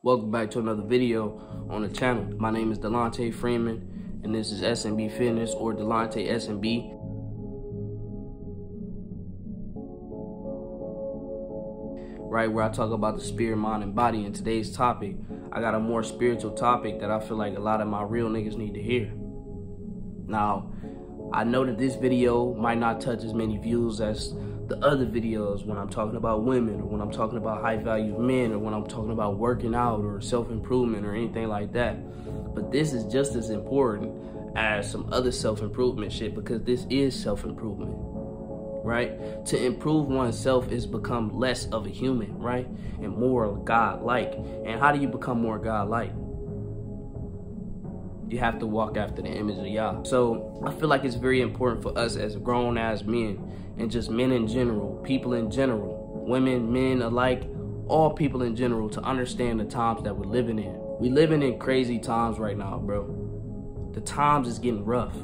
Welcome back to another video on the channel. My name is Delonte Freeman, and this is SMB Fitness or Delonte SMB. Right where I talk about the spirit, mind, and body. In today's topic, I got a more spiritual topic that I feel like a lot of my real niggas need to hear. Now, I know that this video might not touch as many views as the other videos when I'm talking about women or when I'm talking about high value men or when I'm talking about working out or self improvement or anything like that. But this is just as important as some other self improvement shit because this is self improvement, right? To improve oneself is become less of a human, right? And more God like. And how do you become more God like? You have to walk after the image of Yah. So I feel like it's very important for us as grown ass men and just men in general, people in general, women, men alike, all people in general to understand the times that we're living in. We living in crazy times right now, bro. The times is getting rough.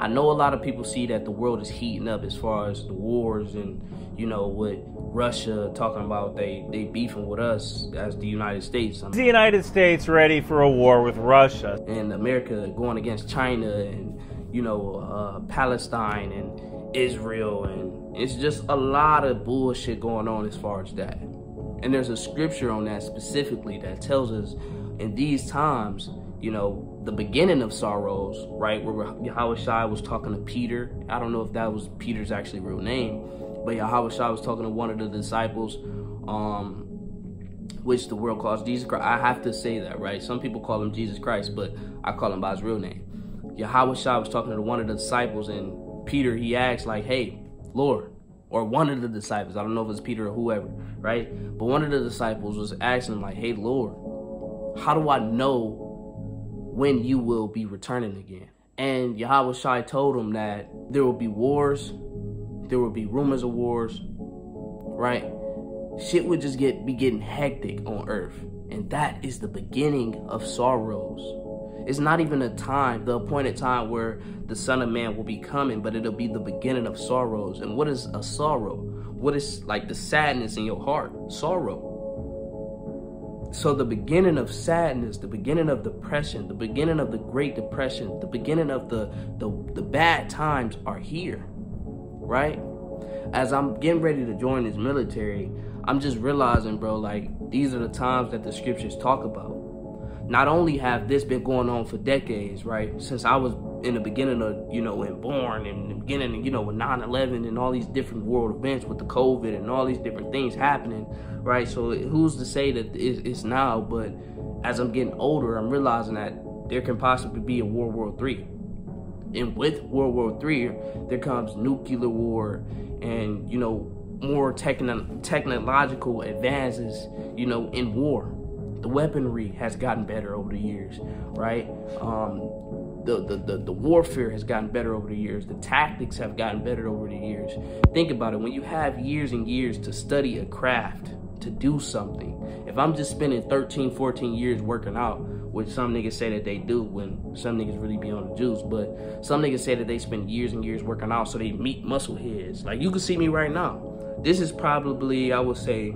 I know a lot of people see that the world is heating up as far as the wars and you know with Russia talking about they they beefing with us as the United States. Is the United States ready for a war with Russia? And America going against China and you know uh, Palestine and Israel, and it's just a lot of bullshit going on as far as that. And there's a scripture on that specifically that tells us in these times, you know, the beginning of sorrows, right? Where Yahweh Shai was talking to Peter. I don't know if that was Peter's actually real name, but Yahweh Shai was talking to one of the disciples, um, which the world calls Jesus Christ. I have to say that, right? Some people call him Jesus Christ, but I call him by his real name. Yahweh Shai was talking to one of the disciples, and Peter, he asked like, hey, Lord, or one of the disciples, I don't know if it's Peter or whoever, right? But one of the disciples was asking like, hey, Lord, how do I know when you will be returning again? And Yahweh Shai told him that there will be wars, there will be rumors of wars, right? Shit would just get be getting hectic on earth. And that is the beginning of sorrows. It's not even a time, the appointed time where the Son of Man will be coming, but it'll be the beginning of sorrows. And what is a sorrow? What is like the sadness in your heart? Sorrow. So the beginning of sadness, the beginning of depression, the beginning of the Great Depression, the beginning of the the, the bad times are here. Right? As I'm getting ready to join this military, I'm just realizing, bro, like these are the times that the scriptures talk about not only have this been going on for decades, right? Since I was in the beginning of, you know, and born and the beginning, you know, with 9-11 and all these different world events with the COVID and all these different things happening, right? So who's to say that it's now, but as I'm getting older, I'm realizing that there can possibly be a World War III. And with World War III, there comes nuclear war and, you know, more techno- technological advances, you know, in war the weaponry has gotten better over the years, right? Um, the, the, the, the, warfare has gotten better over the years. The tactics have gotten better over the years. Think about it. When you have years and years to study a craft, to do something, if I'm just spending 13, 14 years working out, which some niggas say that they do when some niggas really be on the juice, but some niggas say that they spend years and years working out so they meet muscle heads. Like you can see me right now. This is probably, I would say,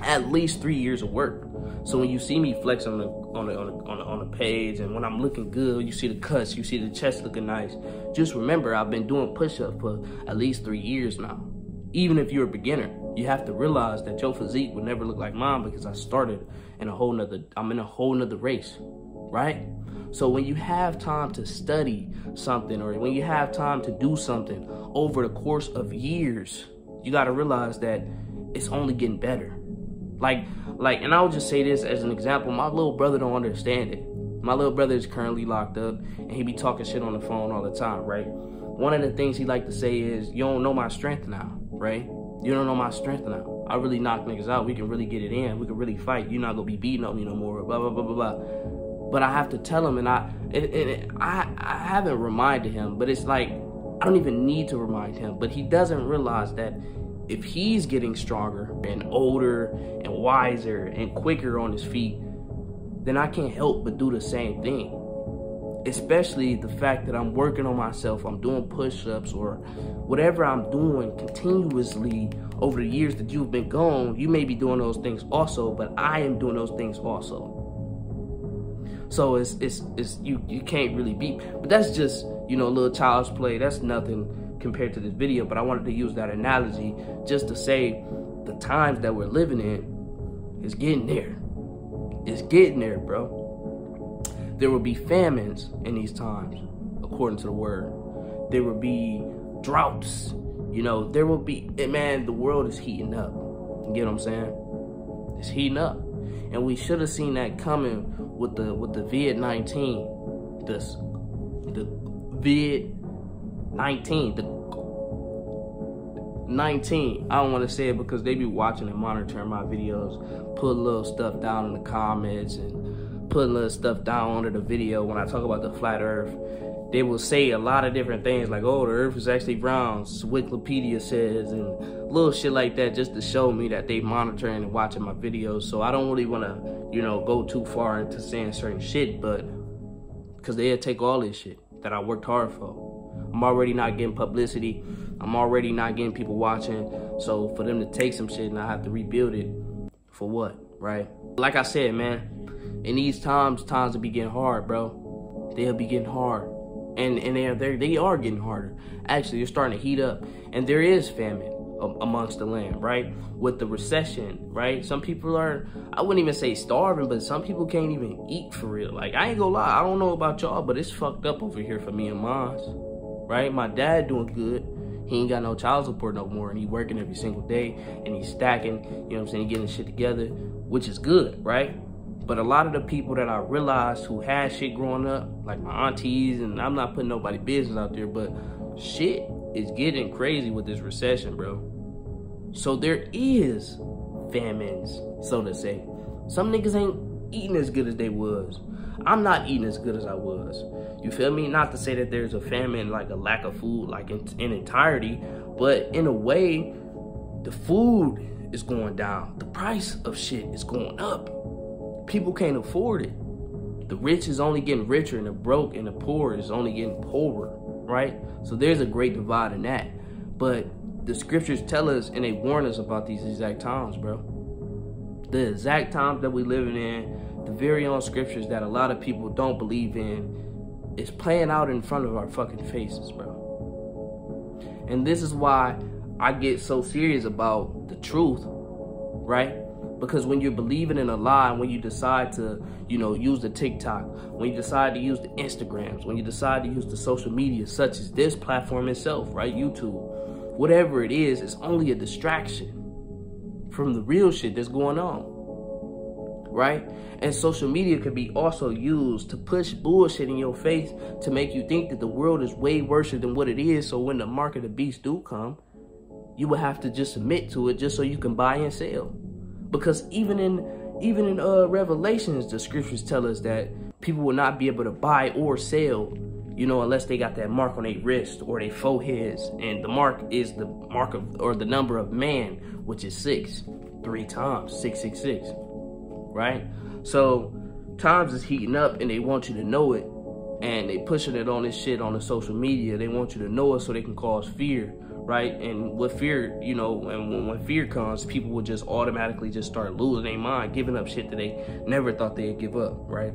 at least three years of work. So when you see me flex on the on the, on the, on the, page and when I'm looking good, you see the cuts, you see the chest looking nice. Just remember, I've been doing push-ups for at least three years now. Even if you're a beginner, you have to realize that your physique would never look like mine because I started in a whole nother, I'm in a whole nother race, right? So when you have time to study something or when you have time to do something over the course of years, you got to realize that it's only getting better. Like, like, and I'll just say this as an example. My little brother don't understand it. My little brother is currently locked up, and he be talking shit on the phone all the time, right? One of the things he like to say is, "You don't know my strength now, right? You don't know my strength now. I really knock niggas out. We can really get it in. We can really fight. You're not gonna be beating on me no more. Blah blah blah blah blah." But I have to tell him, and I, it, it, I, I haven't reminded him, but it's like I don't even need to remind him. But he doesn't realize that if he's getting stronger and older and wiser and quicker on his feet, then I can't help but do the same thing. especially the fact that I'm working on myself, I'm doing push-ups or whatever I'm doing continuously over the years that you've been gone, you may be doing those things also, but I am doing those things also. So it's it's it's you you can't really beat. But that's just you know little child's play. That's nothing compared to this video. But I wanted to use that analogy just to say the times that we're living in is getting there. It's getting there, bro. There will be famines in these times, according to the word. There will be droughts. You know, there will be, man, the world is heating up. You get what I'm saying? It's heating up. And we should have seen that coming with the with the Vid 19. This the Vid 19. The 19. I don't want to say it because they be watching and monitoring my videos. Put little stuff down in the comments and putting little stuff down under the video when I talk about the flat earth, they will say a lot of different things like, oh, the earth is actually brown, Wikipedia says, and little shit like that just to show me that they monitoring and watching my videos. So I don't really want to, you know, go too far into saying certain shit, but because they'll take all this shit that I worked hard for. I'm already not getting publicity. I'm already not getting people watching. So for them to take some shit and I have to rebuild it, for what, right? Like I said, man, in these times, times will be getting hard, bro. They'll be getting hard. And and they're, they're they are getting harder. Actually, they're starting to heat up. And there is famine amongst the land, right? With the recession, right? Some people are, I wouldn't even say starving, but some people can't even eat for real. Like, I ain't gonna lie, I don't know about y'all, but it's fucked up over here for me and mine, right? My dad doing good. He ain't got no child support no more, and he working every single day, and he's stacking, you know what I'm saying, he getting shit together, which is good, right? But a lot of the people that I realized who had shit growing up, like my aunties, and I'm not putting nobody business out there, but shit is getting crazy with this recession, bro. So there is famines, so to say. Some niggas ain't eating as good as they was. I'm not eating as good as I was. You feel me? Not to say that there's a famine, like a lack of food, like in, in entirety, but in a way, the food is going down. The price of shit is going up people can't afford it. The rich is only getting richer and the broke and the poor is only getting poorer, right? So there's a great divide in that. But the scriptures tell us and they warn us about these exact times, bro. The exact times that we living in, the very own scriptures that a lot of people don't believe in, is playing out in front of our fucking faces, bro. And this is why I get so serious about the truth, right? Because when you're believing in a lie, when you decide to, you know, use the TikTok, when you decide to use the Instagrams, when you decide to use the social media such as this platform itself, right? YouTube, whatever it is, it's only a distraction from the real shit that's going on. Right? And social media can be also used to push bullshit in your face to make you think that the world is way worse than what it is. So when the mark of the beast do come, you will have to just submit to it just so you can buy and sell. Because even in even in uh, Revelations, the scriptures tell us that people will not be able to buy or sell, you know, unless they got that mark on their wrist or their foreheads. And the mark is the mark of or the number of man, which is six, three times, six six six, right? So times is heating up, and they want you to know it, and they pushing it on this shit on the social media. They want you to know it so they can cause fear right? And with fear, you know, and when, when fear comes, people will just automatically just start losing their mind, giving up shit that they never thought they'd give up, right?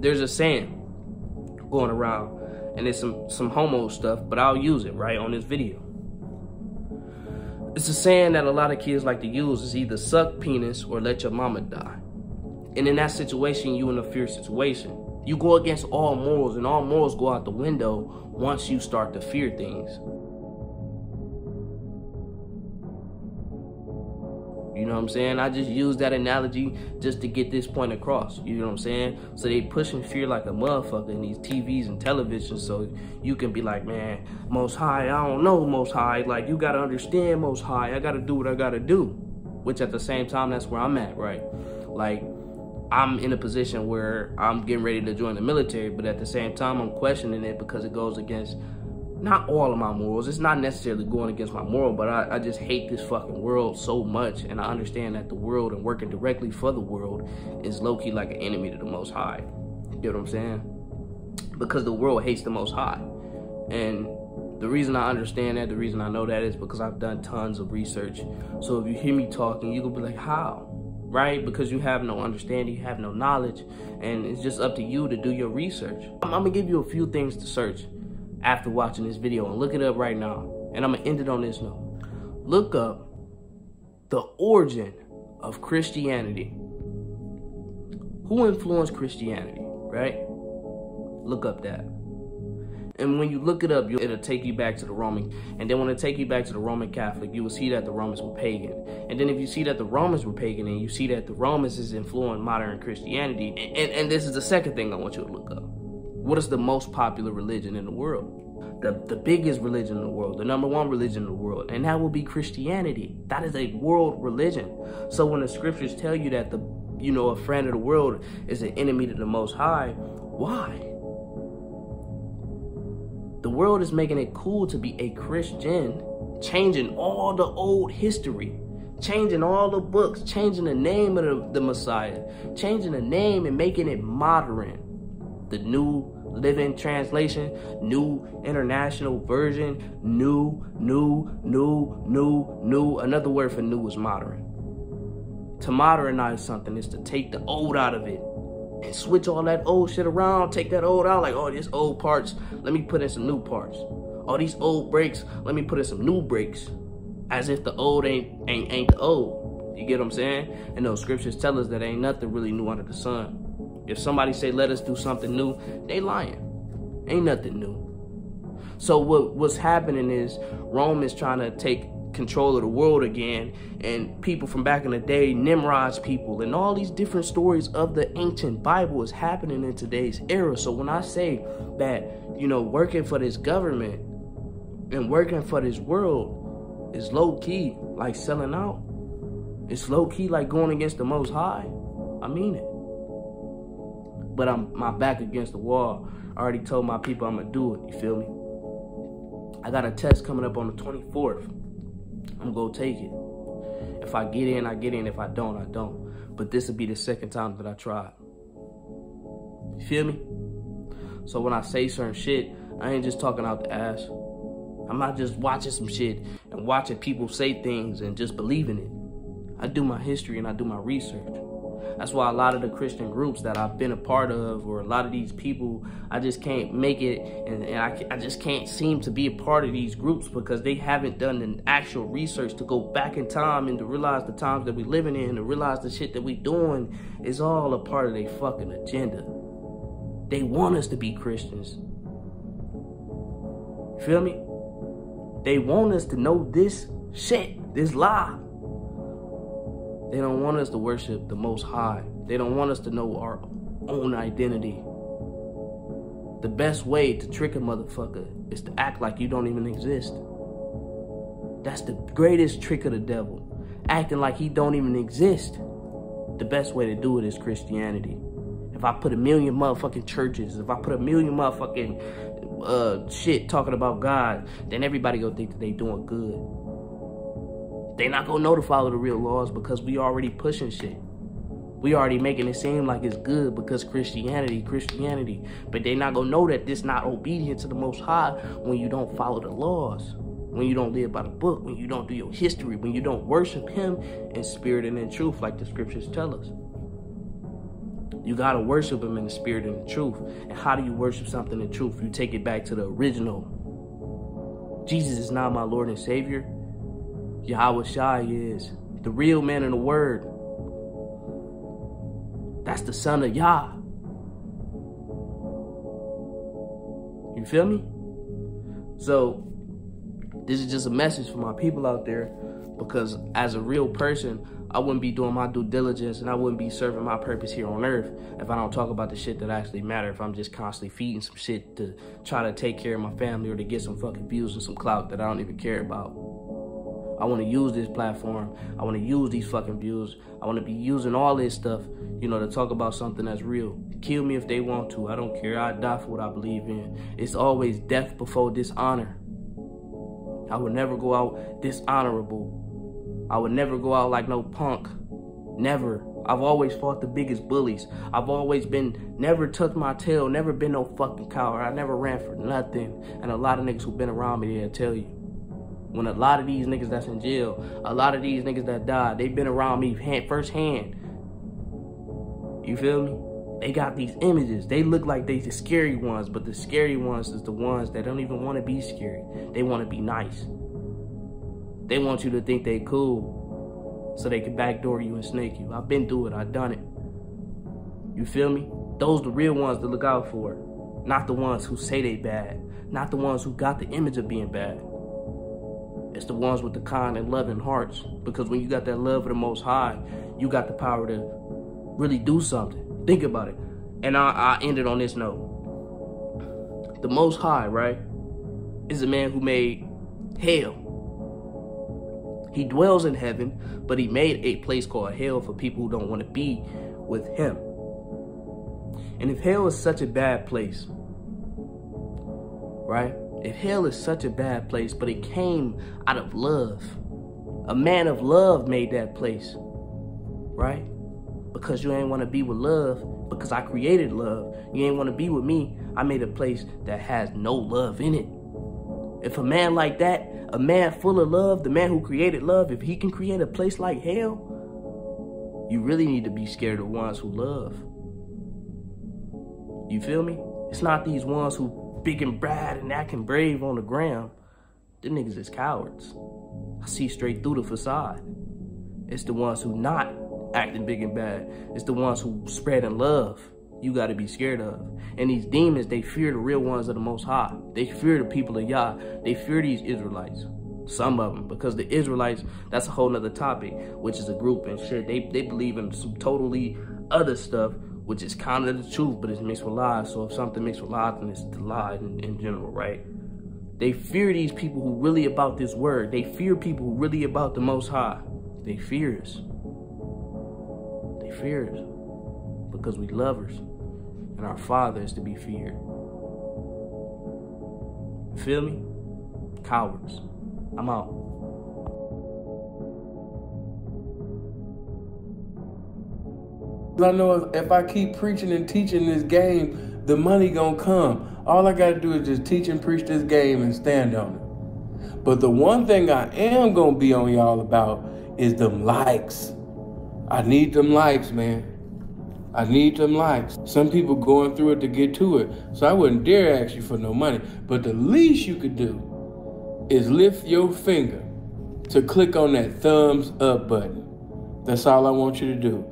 There's a saying going around, and it's some some homo stuff, but I'll use it right on this video. It's a saying that a lot of kids like to use is either suck penis or let your mama die. And in that situation, you in a fear situation. You go against all morals, and all morals go out the window once you start to fear things. Know what I'm saying? I just use that analogy just to get this point across. You know what I'm saying? So they pushing fear like a motherfucker in these TVs and televisions so you can be like, man, most high, I don't know most high. Like you gotta understand most high. I gotta do what I gotta do. Which at the same time, that's where I'm at, right? Like I'm in a position where I'm getting ready to join the military, but at the same time, I'm questioning it because it goes against not all of my morals. It's not necessarily going against my moral, but I, I, just hate this fucking world so much. And I understand that the world and working directly for the world is low key like an enemy to the most high. You know what I'm saying? because the world hates the Most High. And the reason I understand that, the reason I know that is because I've done tons of research. So if you hear me talking, you can be like, how? Right? Because you have no understanding, you have no knowledge, and it's just up to you to do your research. I'm, I'm gonna give you a few things to search after watching this video and look it up right now. And I'm gonna end it on this note. Look up the origin of Christianity. Who influenced Christianity, right? Look up that. And when you look it up, it'll take you back to the Roman. And then when it take you back to the Roman Catholic, you will see that the Romans were pagan. And then if you see that the Romans were pagan and you see that the Romans is influencing modern Christianity, and, and this is the second thing I want you to look up. What is the most popular religion in the world? The, the biggest religion in the world, the number one religion in the world, and that will be Christianity. That is a world religion. So when the scriptures tell you that the you know a friend of the world is an enemy to the most high, why? The world is making it cool to be a Christian, changing all the old history, changing all the books, changing the name of the, the Messiah, changing the name and making it modern. The new living translation, new international version, new, new, new, new, new. Another word for new is modern. To modernize something is to take the old out of it and switch all that old shit around, take that old out, like, oh, these old parts, let me put in some new parts. All these old brakes, let me put in some new brakes. As if the old ain't ain't ain't the old. You get what I'm saying? And those scriptures tell us that ain't nothing really new under the sun. If somebody say let us do something new, they lying. Ain't nothing new. So what what's happening is Rome is trying to take control of the world again and people from back in the day nimrod's people and all these different stories of the ancient bible is happening in today's era so when i say that you know working for this government and working for this world is low key like selling out it's low key like going against the most high i mean it but i'm my back against the wall i already told my people i'm gonna do it you feel me i got a test coming up on the 24th I'm gonna take it. If I get in, I get in. If I don't, I don't. But this will be the second time that I try. You feel me? So when I say certain shit, I ain't just talking out the ass. I'm not just watching some shit and watching people say things and just believing it. I do my history and I do my research. That's why a lot of the Christian groups that I've been a part of, or a lot of these people, I just can't make it, and, and I, I just can't seem to be a part of these groups because they haven't done an actual research to go back in time and to realize the times that we're living in, to realize the shit that we're doing is all a part of their fucking agenda. They want us to be Christians. Feel me? They want us to know this shit, this lie. They don't want us to worship the Most High. They don't want us to know our own identity. The best way to trick a motherfucker is to act like you don't even exist. That's the greatest trick of the devil. Acting like he don't even exist. The best way to do it is Christianity. If I put a million motherfucking churches, if I put a million motherfucking uh, shit talking about God, then everybody gonna think that they doing good. They not gonna know to follow the real laws because we already pushing shit. We already making it seem like it's good because Christianity, Christianity. But they not gonna know that this not obedient to the Most High when you don't follow the laws, when you don't live by the book, when you don't do your history, when you don't worship Him in spirit and in truth, like the scriptures tell us. You gotta worship Him in the spirit and the truth. And how do you worship something in truth? You take it back to the original. Jesus is not my Lord and Savior. Yahweh Shai is the real man in the word. That's the son of Yah. You feel me? So, this is just a message for my people out there because as a real person, I wouldn't be doing my due diligence and I wouldn't be serving my purpose here on earth if I don't talk about the shit that actually matter. If I'm just constantly feeding some shit to try to take care of my family or to get some fucking views and some clout that I don't even care about. I want to use this platform. I want to use these fucking views. I want to be using all this stuff, you know, to talk about something that's real. Kill me if they want to. I don't care. I die for what I believe in. It's always death before dishonor. I would never go out dishonorable. I would never go out like no punk. Never. I've always fought the biggest bullies. I've always been, never tucked my tail, never been no fucking coward. I never ran for nothing. And a lot of niggas who've been around me, they'll tell you. When a lot of these niggas that's in jail, a lot of these niggas that died, they've been around me hand, firsthand. You feel me? They got these images. They look like they the scary ones, but the scary ones is the ones that don't even want to be scary. They want to be nice. They want you to think they cool so they can backdoor you and snake you. I've been through it. I've done it. You feel me? Those the real ones to look out for. Not the ones who say they bad. Not the ones who got the image of being bad. It's the ones with the kind and loving hearts. Because when you got that love for the Most High, you got the power to really do something. Think about it. And I, I ended on this note. The Most High, right, is a man who made hell. He dwells in heaven, but he made a place called hell for people who don't want to be with him. And if hell is such a bad place, right? If hell is such a bad place, but it came out of love, a man of love made that place, right? Because you ain't want to be with love, because I created love. You ain't want to be with me. I made a place that has no love in it. If a man like that, a man full of love, the man who created love, if he can create a place like hell, you really need to be scared of ones who love. You feel me? It's not these ones who big and bad and acting brave on the ground. Them niggas is cowards. I see straight through the facade. It's the ones who not acting big and bad. It's the ones who spreading love you got to be scared of. And these demons, they fear the real ones of the Most High. They fear the people of Yah. They fear these Israelites. Some of them, because the Israelites, that's a whole nother topic, which is a group and shit. They, they believe in some totally other stuff, which is kind of the truth, but it's mixed with lies. So if something mixed with lies, then it's the lie in, in general, right? They fear these people who really about this word. They fear people who really about the Most High. They fear us. They fear us because we lovers and our Father is to be feared. Feel me? Cowards. I'm out. I know if, I keep preaching and teaching this game, the money gonna come. All I gotta do is just teach and preach this game and stand on it. But the one thing I am gonna be on y'all about is them likes. I need them likes, man. I need them likes. Some people going through it to get to it. So I wouldn't dare ask you for no money. But the least you could do is lift your finger to click on that thumbs up button. That's all I want you to do.